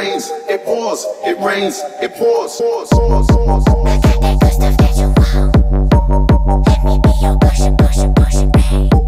rains, it pours, it rains, it pours, pours, pours, pours, pours.